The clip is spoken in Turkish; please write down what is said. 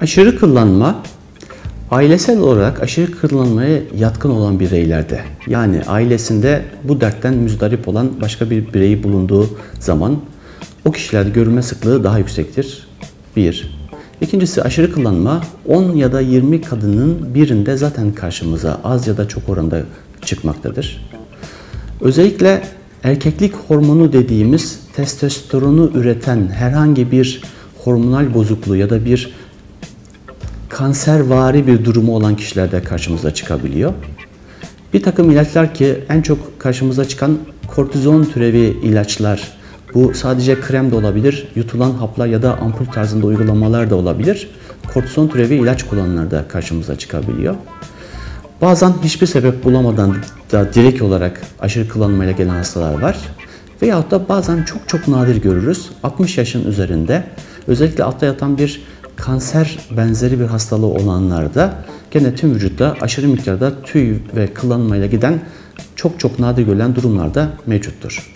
Aşırı kıllanma ailesel olarak aşırı kıllanmaya yatkın olan bireylerde yani ailesinde bu dertten müzdarip olan başka bir bireyi bulunduğu zaman o kişilerde görülme sıklığı daha yüksektir. Bir. İkincisi aşırı kıllanma 10 ya da 20 kadının birinde zaten karşımıza az ya da çok oranda çıkmaktadır. Özellikle erkeklik hormonu dediğimiz testosteronu üreten herhangi bir hormonal bozukluğu ya da bir kanservari bir durumu olan kişilerde karşımıza çıkabiliyor. Bir takım ilaçlar ki en çok karşımıza çıkan kortizon türevi ilaçlar. Bu sadece krem de olabilir, yutulan haplar ya da ampul tarzında uygulamalar da olabilir. Kortizon türevi ilaç kullananlar da karşımıza çıkabiliyor. Bazen hiçbir sebep bulamadan da direkt olarak aşırı kullanmayla gelen hastalar var. Veyahut da bazen çok çok nadir görürüz. 60 yaşın üzerinde özellikle altta yatan bir kanser benzeri bir hastalığı olanlarda gene tüm vücutta aşırı miktarda tüy ve kıllanmayla giden çok çok nadir görülen durumlarda mevcuttur.